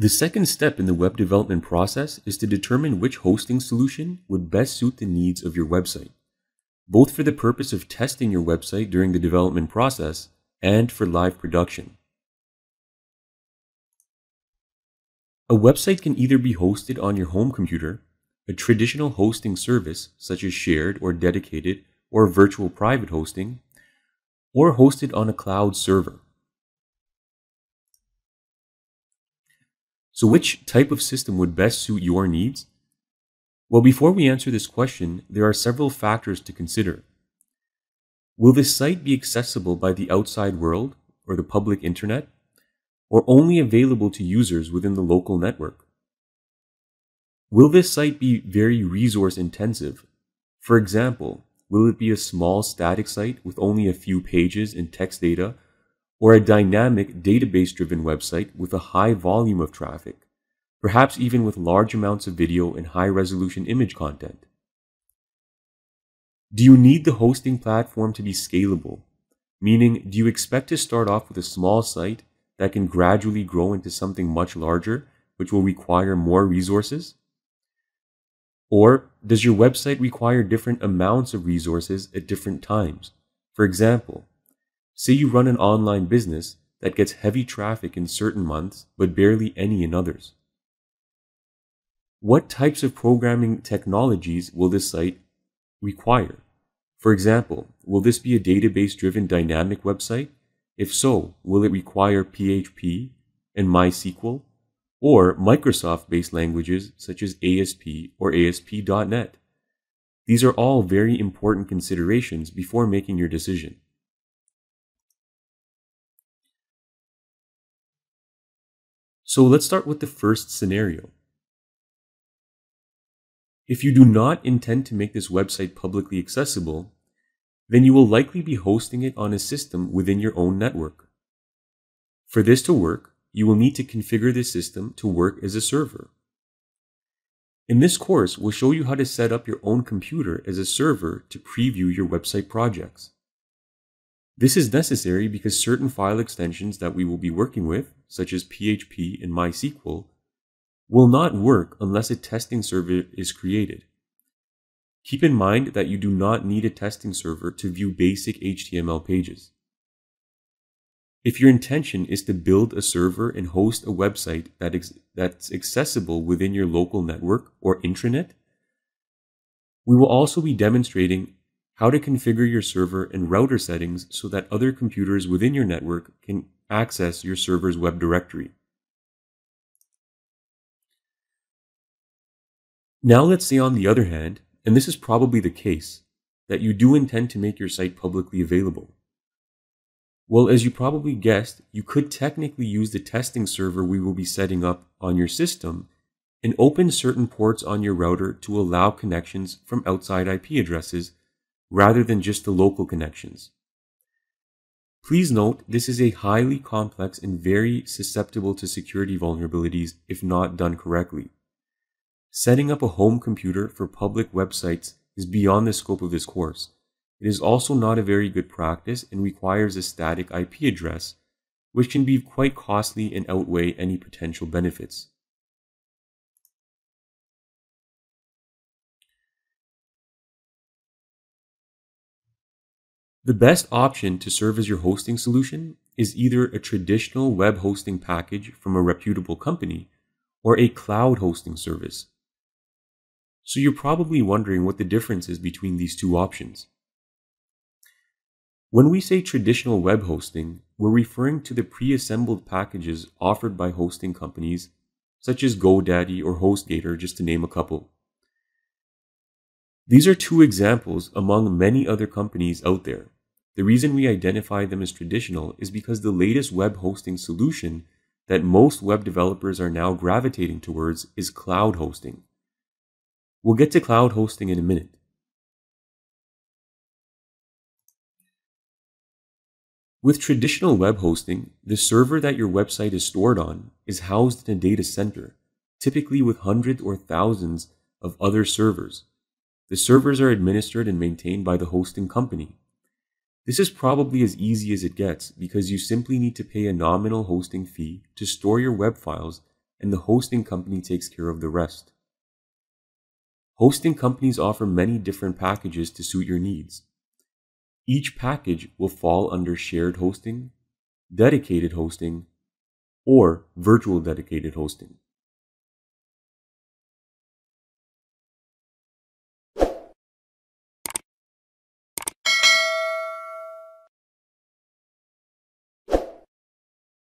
The second step in the web development process is to determine which hosting solution would best suit the needs of your website, both for the purpose of testing your website during the development process and for live production. A website can either be hosted on your home computer, a traditional hosting service such as shared or dedicated or virtual private hosting, or hosted on a cloud server. So, which type of system would best suit your needs? Well, before we answer this question, there are several factors to consider. Will this site be accessible by the outside world or the public internet, or only available to users within the local network? Will this site be very resource intensive? For example, will it be a small static site with only a few pages and text data or a dynamic database driven website with a high volume of traffic, perhaps even with large amounts of video and high resolution image content. Do you need the hosting platform to be scalable? Meaning, do you expect to start off with a small site that can gradually grow into something much larger, which will require more resources? Or does your website require different amounts of resources at different times? For example, Say you run an online business that gets heavy traffic in certain months but barely any in others. What types of programming technologies will this site require? For example, will this be a database driven dynamic website? If so, will it require PHP and MySQL or Microsoft based languages such as ASP or ASP.NET? These are all very important considerations before making your decision. So let's start with the first scenario. If you do not intend to make this website publicly accessible, then you will likely be hosting it on a system within your own network. For this to work, you will need to configure the system to work as a server. In this course, we'll show you how to set up your own computer as a server to preview your website projects. This is necessary because certain file extensions that we will be working with, such as PHP and MySQL, will not work unless a testing server is created. Keep in mind that you do not need a testing server to view basic HTML pages. If your intention is to build a server and host a website that that's accessible within your local network or intranet, we will also be demonstrating how to configure your server and router settings so that other computers within your network can access your server's web directory. Now let's say on the other hand, and this is probably the case, that you do intend to make your site publicly available. Well, as you probably guessed, you could technically use the testing server we will be setting up on your system and open certain ports on your router to allow connections from outside IP addresses rather than just the local connections. Please note this is a highly complex and very susceptible to security vulnerabilities if not done correctly. Setting up a home computer for public websites is beyond the scope of this course. It is also not a very good practice and requires a static IP address, which can be quite costly and outweigh any potential benefits. The best option to serve as your hosting solution is either a traditional web hosting package from a reputable company or a cloud hosting service. So you're probably wondering what the difference is between these two options. When we say traditional web hosting, we're referring to the pre-assembled packages offered by hosting companies such as GoDaddy or HostGator, just to name a couple. These are two examples among many other companies out there. The reason we identify them as traditional is because the latest web hosting solution that most web developers are now gravitating towards is cloud hosting. We'll get to cloud hosting in a minute. With traditional web hosting, the server that your website is stored on is housed in a data center, typically with hundreds or thousands of other servers. The servers are administered and maintained by the hosting company. This is probably as easy as it gets because you simply need to pay a nominal hosting fee to store your web files and the hosting company takes care of the rest. Hosting companies offer many different packages to suit your needs. Each package will fall under shared hosting, dedicated hosting, or virtual dedicated hosting.